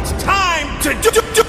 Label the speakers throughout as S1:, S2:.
S1: It's time to do, do, do,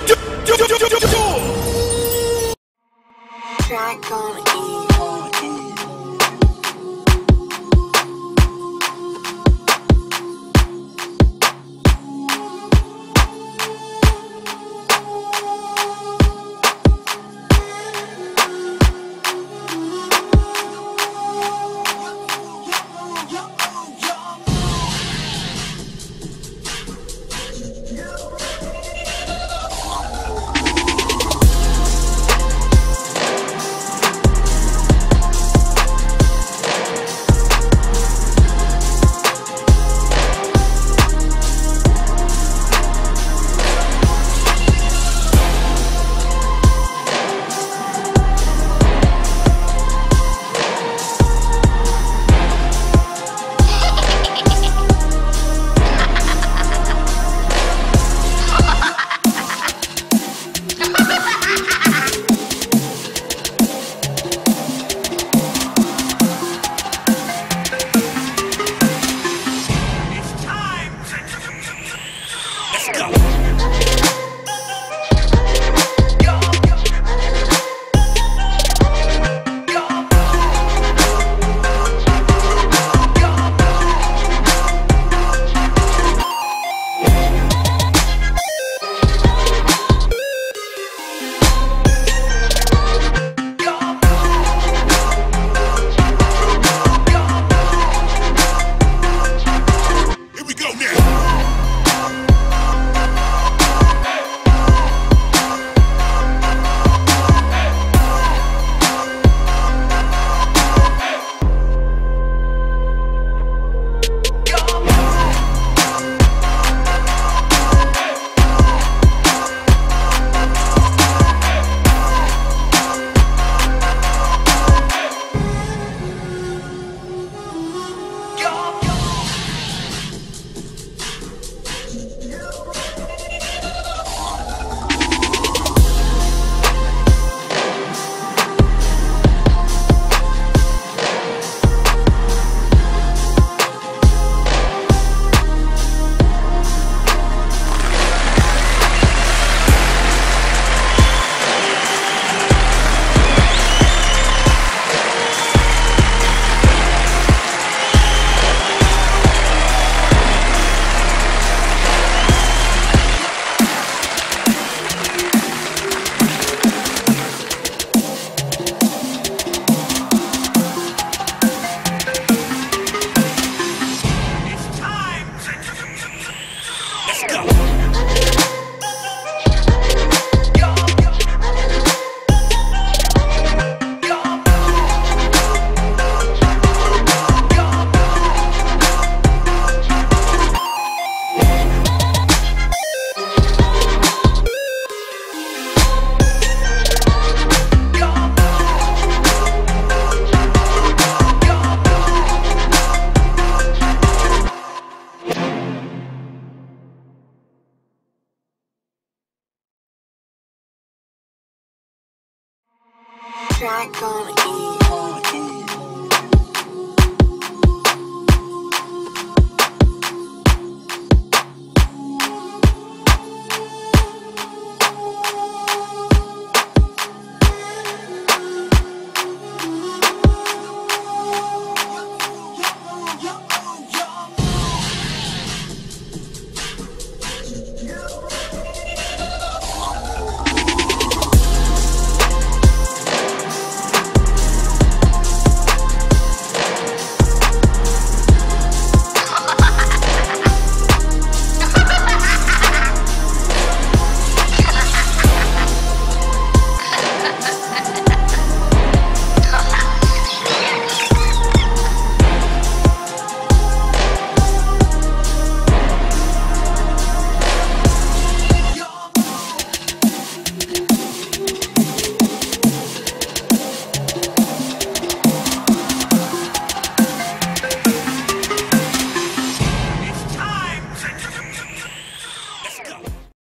S2: track on E.